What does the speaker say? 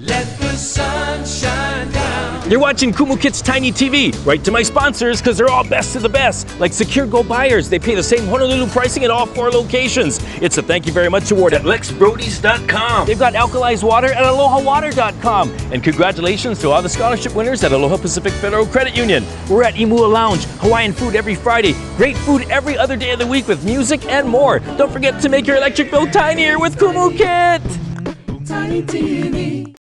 Let the sun shine down. You're watching Kumu Kits Tiny TV. Right to my sponsors because they're all best of the best. Like Secure Go buyers, they pay the same Honolulu pricing at all four locations. It's a thank you very much award at lexbrodies.com. They've got alkalized water at alohawater.com. And congratulations to all the scholarship winners at Aloha Pacific Federal Credit Union. We're at Imua Lounge, Hawaiian food every Friday, great food every other day of the week with music and more. Don't forget to make your electric bill tinier with Kumu Kit. Tiny TV.